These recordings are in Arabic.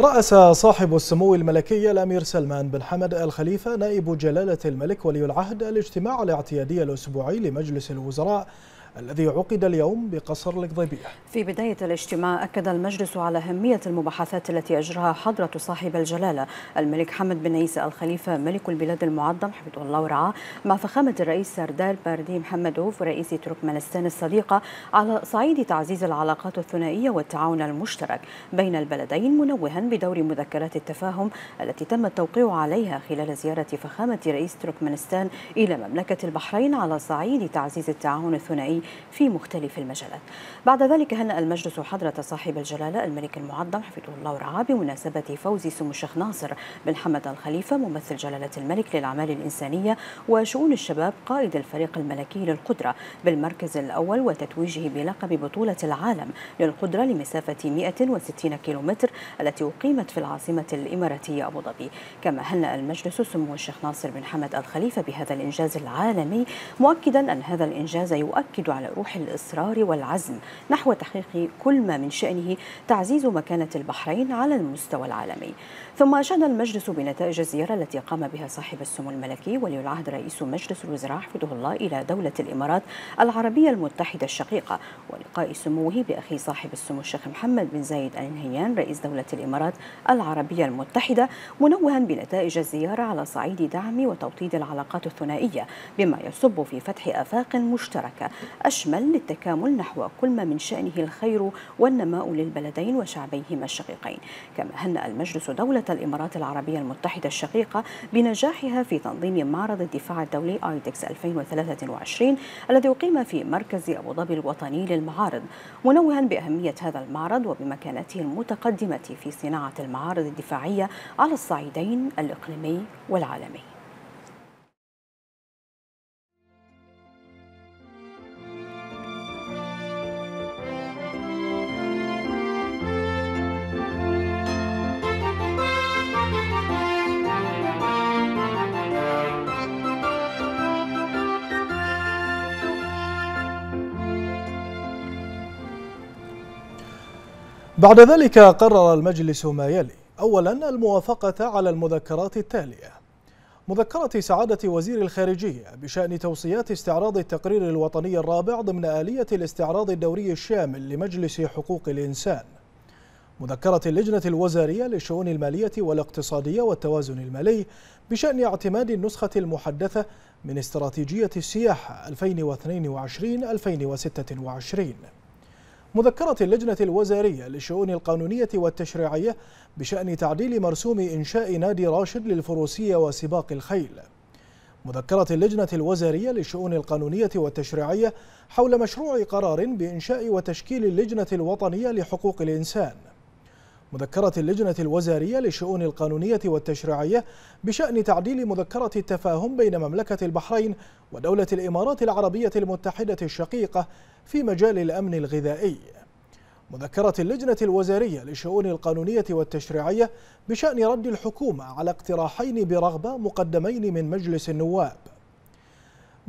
رأس صاحب السمو الملكي الأمير سلمان بن حمد الخليفة نائب جلالة الملك ولي العهد الاجتماع الاعتيادي الأسبوعي لمجلس الوزراء الذي عقد اليوم بقصر القضيبية في بداية الاجتماع أكد المجلس على أهمية المباحثات التي أجراها حضرة صاحب الجلالة الملك حمد بن عيسى الخليفة ملك البلاد المعظم حفظه الله ورعاه مع فخامة الرئيس سردار باردي محمدوف رئيس تركمانستان الصديقة على صعيد تعزيز العلاقات الثنائية والتعاون المشترك بين البلدين منوها بدور مذكرات التفاهم التي تم التوقيع عليها خلال زيارة فخامة رئيس تركمانستان إلى مملكة البحرين على صعيد تعزيز التعاون الثنائي في مختلف المجالات. بعد ذلك هنأ المجلس حضرة صاحب الجلالة الملك المعظم حفظه الله ورعاه بمناسبة فوز سمو الشيخ ناصر بن حمد الخليفة ممثل جلالة الملك للأعمال الإنسانية وشؤون الشباب قائد الفريق الملكي للقدرة بالمركز الأول وتتويجه بلقب بطولة العالم للقدرة لمسافة 160 كيلومتر التي أقيمت في العاصمة الإماراتية أبو ظبي. كما هنأ المجلس سمو الشيخ ناصر بن حمد الخليفة بهذا الإنجاز العالمي مؤكدا أن هذا الإنجاز يؤكد على روح الإصرار والعزم نحو تحقيق كل ما من شأنه تعزيز مكانة البحرين على المستوى العالمي. ثم أشاد المجلس بنتائج الزيارة التي قام بها صاحب السمو الملكي ولي العهد رئيس مجلس الوزراء حفظه الله إلى دولة الإمارات العربية المتحدة الشقيقة ولقاء سموه بأخي صاحب السمو الشيخ محمد بن زايد آل نهيان رئيس دولة الإمارات العربية المتحدة منوها بنتائج الزيارة على صعيد دعم وتوطيد العلاقات الثنائية بما يصب في فتح آفاق مشتركة. أشمل للتكامل نحو كل ما من شأنه الخير والنماء للبلدين وشعبيهما الشقيقين. كما هنأ المجلس دولة الإمارات العربية المتحدة الشقيقة بنجاحها في تنظيم معرض الدفاع الدولي آيدكس 2023 الذي أقيم في مركز أبو ظبي الوطني للمعارض منوها بأهمية هذا المعرض وبمكانته المتقدمة في صناعة المعارض الدفاعية على الصعيدين الإقليمي والعالمي. بعد ذلك قرر المجلس ما يلي. أولا الموافقة على المذكرات التالية. مذكرة سعادة وزير الخارجية بشأن توصيات استعراض التقرير الوطني الرابع ضمن آلية الاستعراض الدوري الشامل لمجلس حقوق الإنسان. مذكرة اللجنة الوزارية للشؤون المالية والاقتصادية والتوازن المالي بشأن اعتماد النسخة المحدثة من استراتيجية السياحة 2022-2026 مذكرة اللجنة الوزارية للشؤون القانونية والتشريعية بشأن تعديل مرسوم إنشاء نادي راشد للفروسية وسباق الخيل. مذكرة اللجنة الوزارية للشؤون القانونية والتشريعية حول مشروع قرار بإنشاء وتشكيل اللجنة الوطنية لحقوق الإنسان. مذكرة اللجنة الوزارية للشؤون القانونية والتشريعية بشأن تعديل مذكرة التفاهم بين مملكة البحرين ودولة الإمارات العربية المتحدة الشقيقة في مجال الأمن الغذائي. مذكرة اللجنة الوزارية للشؤون القانونية والتشريعية بشأن رد الحكومة على اقتراحين برغبة مقدمين من مجلس النواب.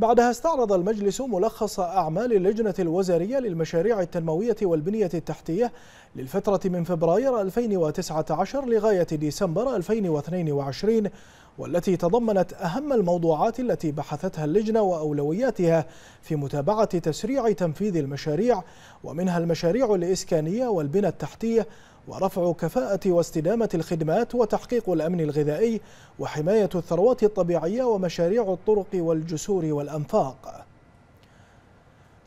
بعدها استعرض المجلس ملخص أعمال اللجنة الوزارية للمشاريع التنموية والبنية التحتية للفترة من فبراير 2019 لغاية ديسمبر 2022 والتي تضمنت أهم الموضوعات التي بحثتها اللجنة وأولوياتها في متابعة تسريع تنفيذ المشاريع ومنها المشاريع الإسكانية والبنى التحتية ورفع كفاءة واستدامة الخدمات وتحقيق الأمن الغذائي وحماية الثروات الطبيعية ومشاريع الطرق والجسور والأنفاق.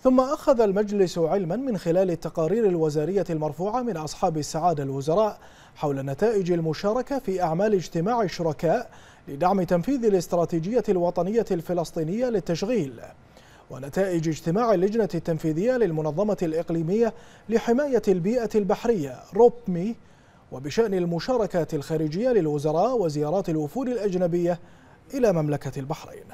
ثم أخذ المجلس علما من خلال التقارير الوزارية المرفوعة من أصحاب السعادة الوزراء حول نتائج المشاركة في أعمال اجتماع الشركاء لدعم تنفيذ الاستراتيجية الوطنية الفلسطينية للتشغيل. ونتائج اجتماع اللجنة التنفيذية للمنظمة الإقليمية لحماية البيئة البحرية روبمي وبشأن المشاركات الخارجية للوزراء وزيارات الوفود الأجنبية إلى مملكة البحرين.